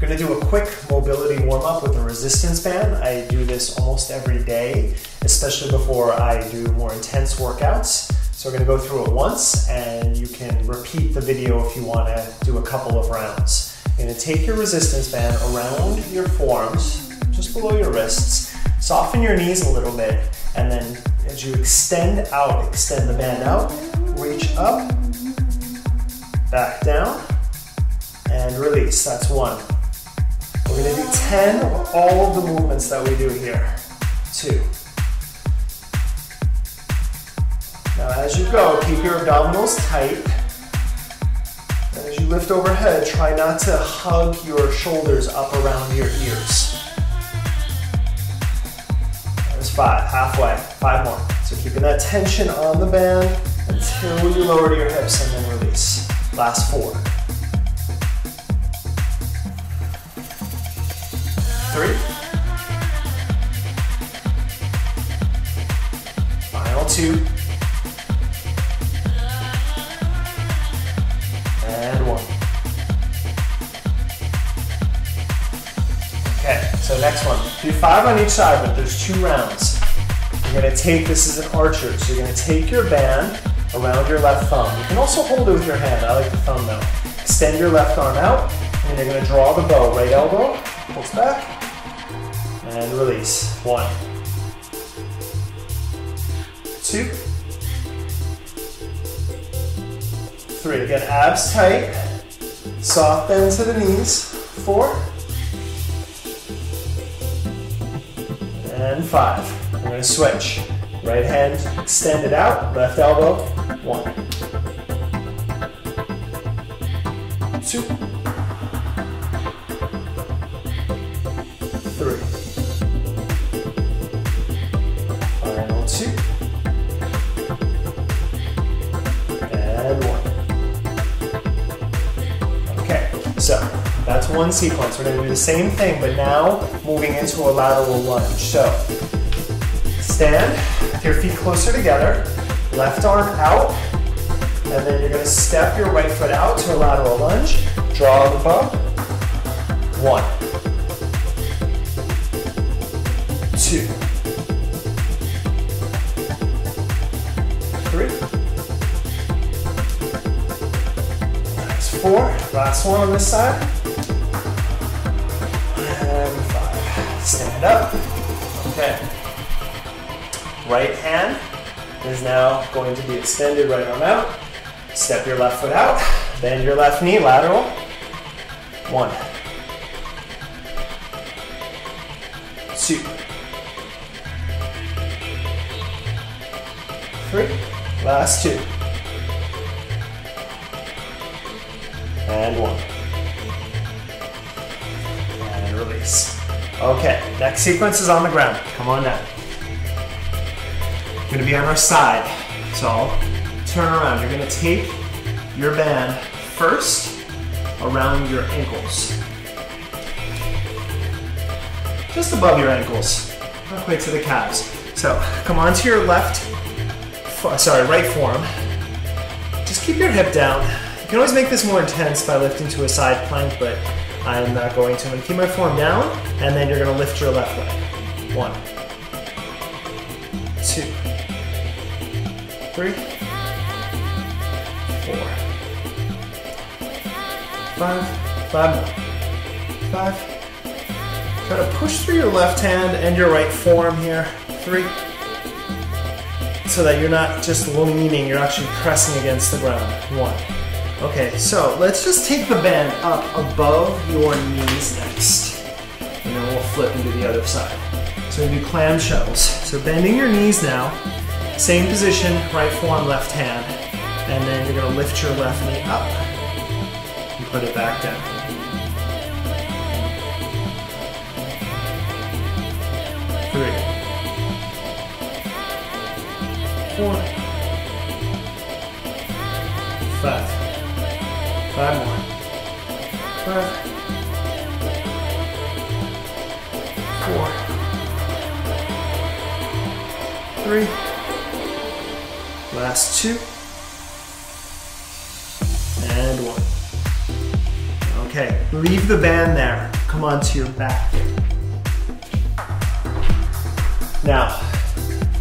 I'm gonna do a quick mobility warm up with a resistance band. I do this almost every day, especially before I do more intense workouts. So we're gonna go through it once and you can repeat the video if you wanna do a couple of rounds. You're gonna take your resistance band around your forearms, just below your wrists, soften your knees a little bit, and then as you extend out, extend the band out, reach up, back down, and release. That's one. We're gonna do 10 of all of the movements that we do here. Two. Now as you go, keep your abdominals tight. And as you lift overhead, try not to hug your shoulders up around your ears. There's five, halfway, five more. So keeping that tension on the band until you lower to your hips and then release. Last four. Three. Final two. And one. Okay, so next one. Do five on each side, but there's two rounds. You're gonna take, this is an archer, so you're gonna take your band around your left thumb. You can also hold it with your hand, I like the thumb though. Extend your left arm out, and you're gonna draw the bow. Right elbow, pulls back, and release. One, two, three. Again, abs tight, soft bend to the knees. Four, and five. We're gonna switch. Right hand extended out, left elbow, one, two, one sequence. We're gonna do the same thing, but now moving into a lateral lunge. So stand with your feet closer together, left arm out, and then you're gonna step your right foot out to a lateral lunge, draw the bow, one, two, three, that's four, last one on this side, stand up, okay. Right hand is now going to be extended, right arm out. Step your left foot out, bend your left knee, lateral. One, two, three, last two, and one. And release. Okay, next sequence is on the ground. Come on down gonna be on our side. So turn around. You're gonna take your band first around your ankles. Just above your ankles, not quite to the calves. So come onto your left, sorry, right forearm. Just keep your hip down. You can always make this more intense by lifting to a side plank, but I'm not going to. Gonna keep my forearm down, and then you're gonna lift your left leg. One, two, three, four, five, five more, five. Try to push through your left hand and your right forearm here. Three, so that you're not just leaning, you're actually pressing against the ground. One. Okay, so let's just take the band up above your knees next. And then we'll flip into the other side. So we do clamshells. So bending your knees now, same position, right forearm, left hand. And then you're gonna lift your left knee up and put it back down. Three. Four. Three. Last two. And one. Okay, Leave the band there. Come onto your back. Now,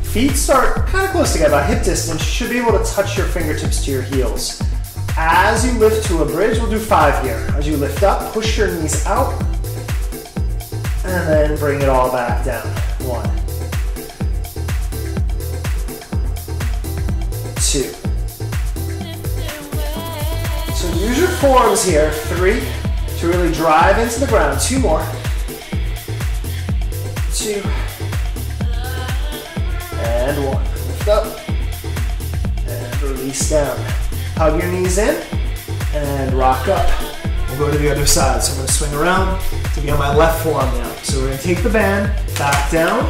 feet start kind of close together, about hip distance. You should be able to touch your fingertips to your heels. As you lift to a bridge, we'll do five here. As you lift up, push your knees out, and then bring it all back down. One, two. So use your forearms here. Three, to really drive into the ground. Two more. Two. And one. Lift up. And release down. Hug your knees in. And rock up. We'll go to the other side. So I'm going to swing around to be on my left forearm now. So we're going to take the band back down,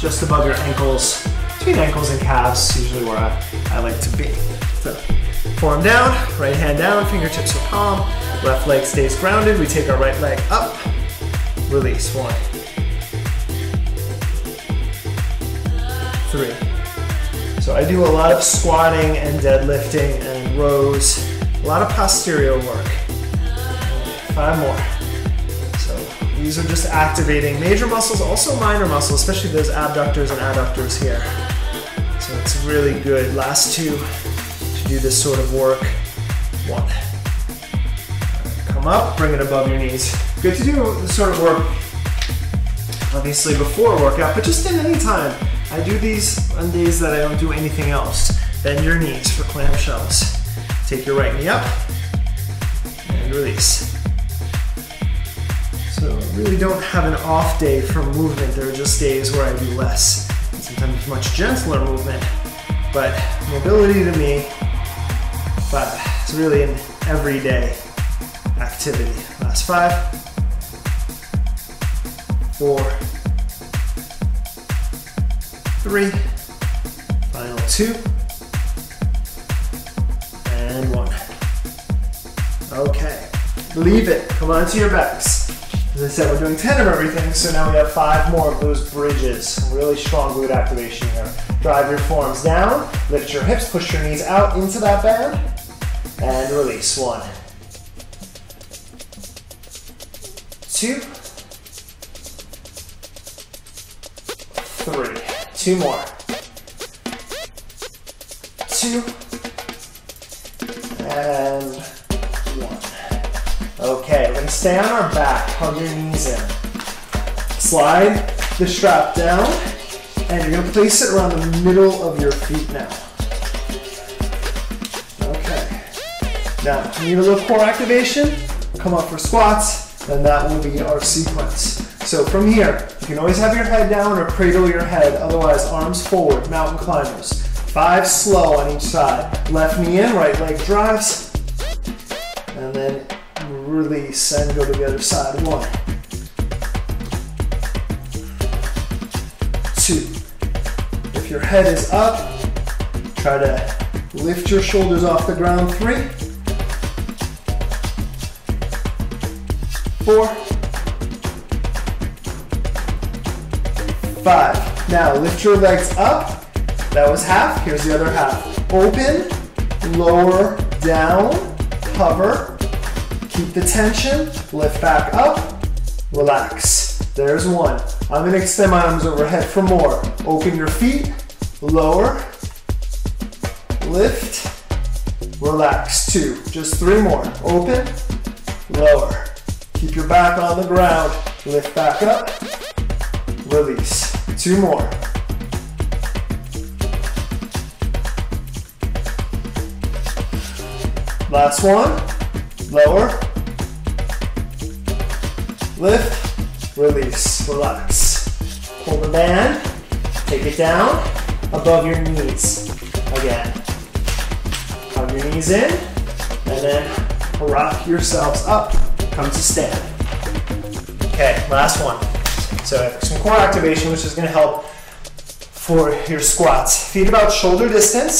just above your ankles, between ankles and calves, usually where I, I like to be. So forearm down, right hand down, fingertips are palm, left leg stays grounded. We take our right leg up, release. One, three. So I do a lot of squatting and deadlifting and rows, a lot of posterior work. Five more. So these are just activating major muscles, also minor muscles, especially those abductors and adductors here. So it's really good. Last two to do this sort of work. One. Come up, bring it above your knees. Good to do this sort of work, obviously before a workout, but just in any time. I do these on days that I don't do anything else. Bend your knees for clamshells. Take your right knee up and release. So really don't have an off day from movement. There are just days where I do less. Much gentler movement. But mobility to me, but it's really an everyday activity. Last five, four, three, final two, and one. Okay, leave it, come onto your backs. As I said, we're doing 10 of everything, so now we have five more of those bridges. Really strong glute activation here. Drive your forearms down, lift your hips, push your knees out into that band, and release. One, two, three. Two more. Two. And. Okay, we're gonna stay on our back. Hug your knees in. Slide the strap down, and you're gonna place it around the middle of your feet now. Okay. Now, need a little core activation, come up for squats, and that will be our sequence. So from here, you can always have your head down or cradle your head, otherwise arms forward, mountain climbers. Five slow on each side. Left knee in, right leg drives. And then release and go to the other side. One. Two. If your head is up, try to lift your shoulders off the ground. Three, four, five. Now lift your legs up. That was half. Here's the other half. Open, lower, down, hover. Keep the tension. Lift back up. Relax. There's one. I'm to extend my arms overhead for more. Open your feet. Lower. Lift. Relax. Two. Just three more. Open. Lower. Keep your back on the ground. Lift back up. Release. Two more. Last one. Lower. Lift. Release. Relax. Pull the band. Take it down. Above your knees. Again. Hug your knees in. And then rock yourselves up. Come to stand. Okay, last one. So some core activation, which is going to help for your squats. Feet about shoulder distance.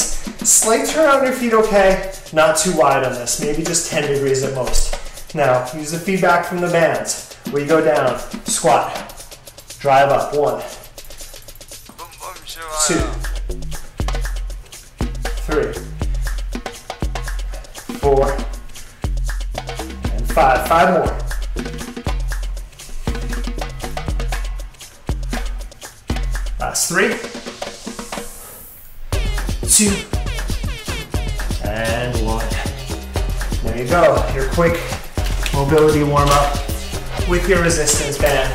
Slight turn on your feet, okay? Not too wide on this, maybe just 10 degrees at most. Now, use the feedback from the bands. We go down, squat, drive up, one, two, three, four, and five. Five more. Last three, two, you go. Your quick mobility warm up with your resistance band.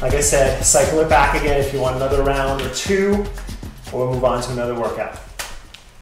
Like I said, cycle it back again if you want another round or two, or move on to another workout.